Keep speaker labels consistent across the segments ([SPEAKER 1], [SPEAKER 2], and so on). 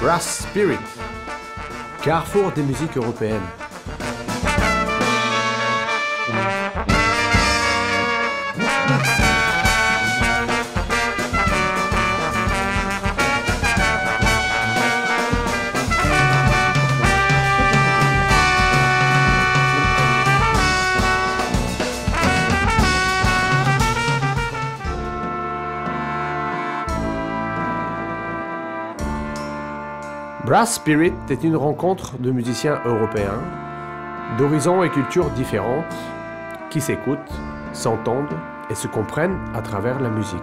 [SPEAKER 1] Brass Spirit. Carrefour des musiques européennes. Brass Spirit est une rencontre de musiciens européens, d'horizons et cultures différentes, qui s'écoutent, s'entendent et se comprennent à travers la musique.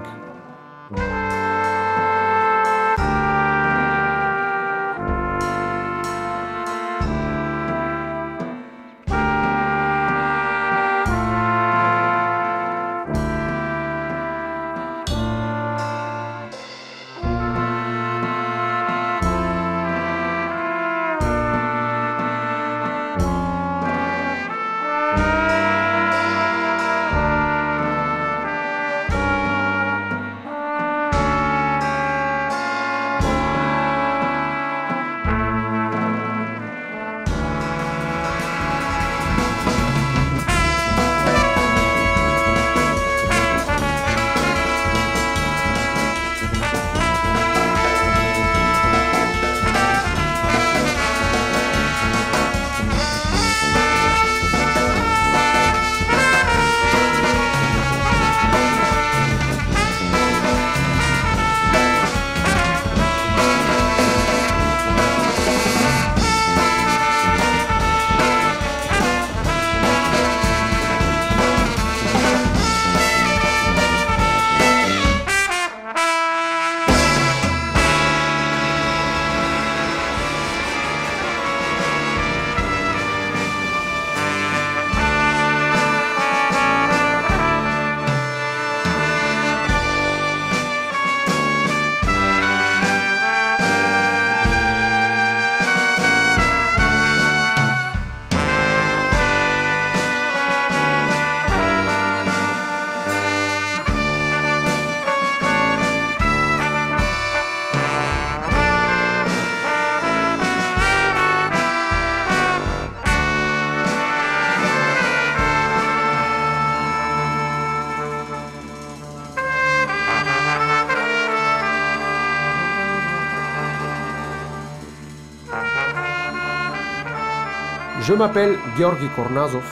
[SPEAKER 1] Je m'appelle Georgi Kornazov,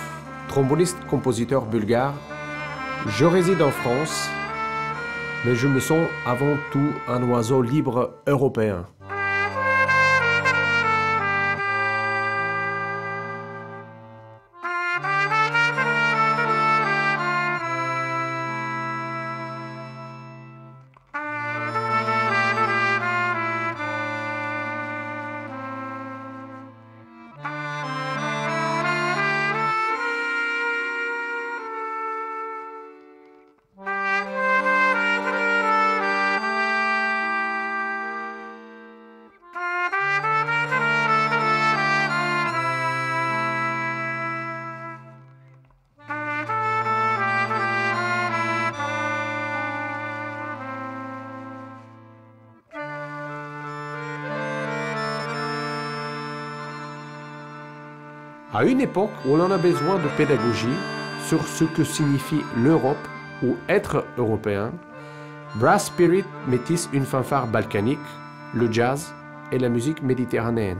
[SPEAKER 1] tromboniste-compositeur bulgare. Je réside en France, mais je me sens avant tout un oiseau libre européen. À une époque où l'on a besoin de pédagogie sur ce que signifie l'Europe ou être européen, Brass Spirit métisse une fanfare balkanique, le jazz et la musique méditerranéenne.